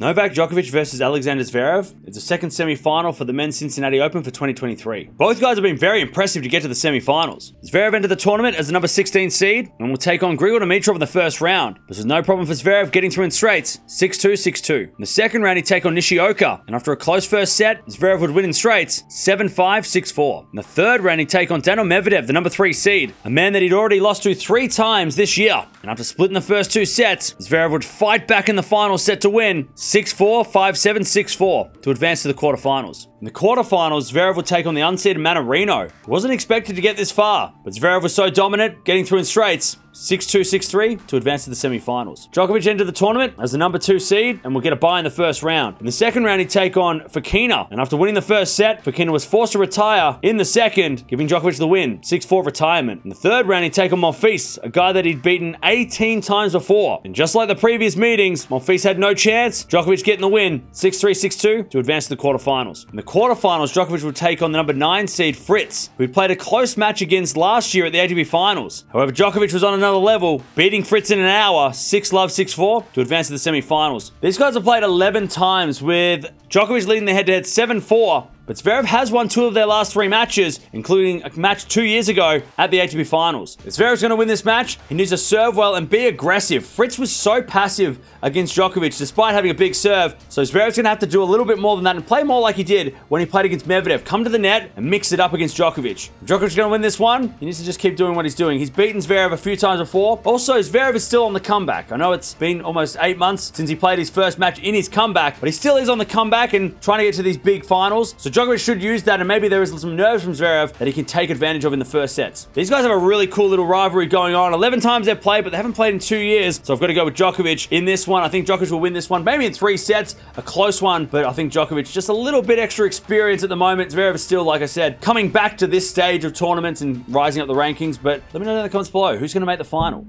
Novak Djokovic versus Alexander Zverev. It's the second semi-final for the men's Cincinnati Open for 2023. Both guys have been very impressive to get to the semi-finals. Zverev entered the tournament as the number 16 seed and will take on Grigor Dimitrov in the first round. This was no problem for Zverev getting through in straights, 6-2, 6-2. In the second round, he'd take on Nishioka, and after a close first set, Zverev would win in straights, 7-5, 6-4. In the third round, he'd take on Daniil Medvedev, the number 3 seed, a man that he'd already lost to three times this year. And after splitting the first two sets, Zverev would fight back in the final set to win, 6-4, 5-7, 6-4 to advance to the quarterfinals. In the quarterfinals, Zverev would take on the unseeded Mannarino. He wasn't expected to get this far, but Zverev was so dominant, getting through in straights, 6-2, 6-3 to advance to the semi-finals. Djokovic entered the tournament as the number two seed and will get a bye in the first round. In the second round, he'd take on Fokina, and after winning the first set, Fokina was forced to retire in the second, giving Djokovic the win, 6-4 retirement. In the third round, he'd take on Monfils, a guy that he'd beaten 18 times before. And just like the previous meetings, Monfils had no chance, Djokovic getting the win, 6-3, 6-2 to advance to the quarterfinals. In the quarterfinals, Djokovic would take on the number 9 seed Fritz, who played a close match against last year at the ATP Finals. However, Djokovic was on another level, beating Fritz in an hour, 6 love, 6-4 to advance to the semi-finals. These guys have played 11 times with Djokovic leading the head-to-head 7-4 but Zverev has won two of their last three matches, including a match two years ago at the ATP Finals. If Zverev's going to win this match, he needs to serve well and be aggressive. Fritz was so passive against Djokovic despite having a big serve, so Zverev's going to have to do a little bit more than that and play more like he did when he played against Medvedev. Come to the net and mix it up against Djokovic. If Djokovic's going to win this one, he needs to just keep doing what he's doing. He's beaten Zverev a few times before. Also, Zverev is still on the comeback. I know it's been almost eight months since he played his first match in his comeback, but he still is on the comeback and trying to get to these big finals. So Djokovic should use that and maybe there is some nerves from Zverev that he can take advantage of in the first sets. These guys have a really cool little rivalry going on. 11 times they've played, but they haven't played in two years. So I've got to go with Djokovic in this one. I think Djokovic will win this one, maybe in three sets. A close one, but I think Djokovic just a little bit extra experience at the moment. Zverev is still, like I said, coming back to this stage of tournaments and rising up the rankings. But let me know in the comments below. Who's going to make the final?